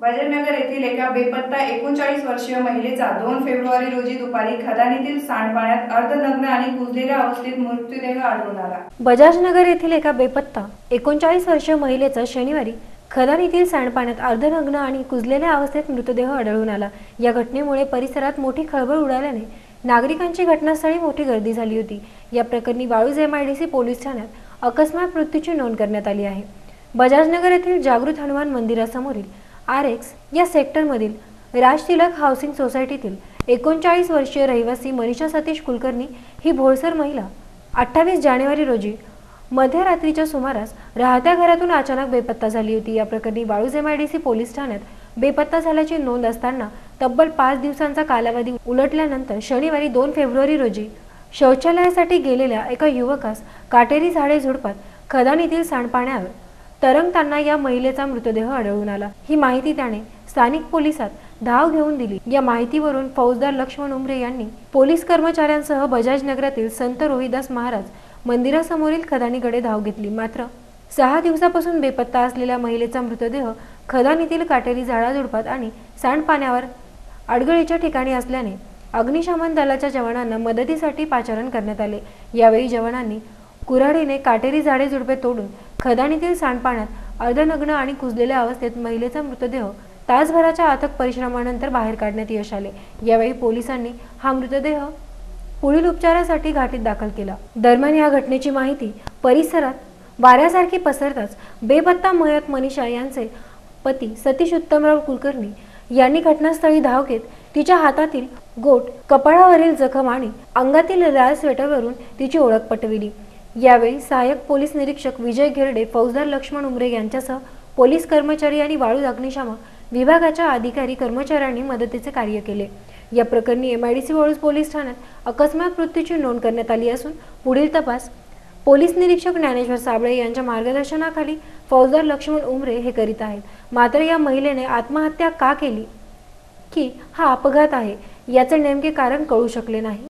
बजाजनगर येथील एका बेपत्ता एकोणचाळीस वर्षीय महिलेचा दोन फेब्रुवारी रोजी दुपारी खदानीतील सांडपाण्यात अर्धनग्न आणि कुजलेल्या अवस्थेत मृत्यूदेह आढळून आला. बजाजनगर येथील एका बेपत्ता एकोणचाळीस वर्षीय महिलेचा शनिवारी खदान येथील सांडपाण्यात अर्धनग्न आणि कुजलेल्या अवस्थेत मृतदेह आढळून आला. या घटनेमुळे परिसरात मोठी खळबळ उडाल्याने नागरिकांची घटनास्थळी मोठी गर्दी झाली होती. या प्रकरणी वाळूज एमआयडीसी पोलीस ठाण्यात अकस्मात मृत्यूची नोंद करण्यात आली आहे. बजाजनगर येथील जागृत हनुमान मंदिरासमोरील आर एक्स या सेक्टरमधील राजतिलक हाऊसिंग सोसायटीतील एकोणचाळीस वर्षीय रहिवासी मनीषा सतीश कुलकर्णी ही भोळसर महिला अठ्ठावीस जानेवारी रोजी मध्यरात्रीच्या सुमारास राहत्या घरातून अचानक बेपत्ता झाली होती. या प्रकरणी वाळूज एमआयडीसी पोलीस ठाण्यात बेपत्ता झाल्याची नोंद असताना तब्बल पाच दिवसांचा कालावधी उलटल्यानंतर शनिवारी दोन फेब्रुवारी रोजी शौचालयासाठी गेलेल्या एका युवकास काटेरी झाडे झुडपात खदानीतील सांडपाण्यावर तरंगताना या महिलेचा मृतदेह आढळून आला. ही माहिती त्याने स्थानिक पोलिसात धाव घेऊन दिली. या माहितीवरून फौजदार लक्ष्मण उमरे यांनी पोलीस कर्मचाऱ्यांसह बजाज नगरातील संत रोहिदास महाराज मंदिरासमोरील खदानीकडे धाव घेतली. मात्र सहा दिवसापासून बेपत्ता असलेल्या महिलेचा मृतदेह खदानीतील काटेरी झाडाझुडपात आणि सांडपाण्यावर अडगळीच्या ठिकाणी असल्याने अग्निशमन दलाच्या जवानांना मदतीसाठी पाचारण करण्यात आले. यावेळी जवानांनी कुऱ्हाडीने काटेरी झाडे झुडपे तोडून खदाणीतील सांडपाण्यात अर्धनग्न आणि कुजलेल्या अवस्थेत महिलेचा मृतदेह तासभराच्या अथक परिश्रमानंतर बाहेर काढण्यात यश आले. यावेळी पोलिसांनी हा मृतदेह पुढील उपचारासाठी घाटीत दाखल केला. दरम्यान या घटनेची माहिती परिसरात वाऱ्यासारखी पसरताच बेपत्ता मयत मनीषा यांचे पती सतीश उत्तमराव कुलकर्णी यांनी घटनास्थळी धाव घेत तिच्या हातातील गोट कपाळावरील जखम आणि अंगातील लाल स्वेटरवरून तिची ओळख पटविली. यावेळी सहाय्यक पोलीस निरीक्षक विजय घेरडे फौजदार लक्ष्मण उमरे यांच्यासह पोलीस कर्मचारी आणि वाळू अग्निशामक विभागाच्या अधिकारी कर्मचाऱ्यांनी मदतीचे कार्य केले. या प्रकरणी एमआयडीसी वाळूज पोलीस ठाण्यात अकस्मात मृत्यूची नोंद करण्यात आली असून पुढील तपास पोलीस निरीक्षक ज्ञानेश्वर साबळे यांच्या मार्गदर्शनाखाली फौजदार लक्ष्मण उमरे हे करीत आहेत. मात्र या महिलेने आत्महत्या का केली की हा अपघात आहे याचे नेमके कारण कळू शकले नाही.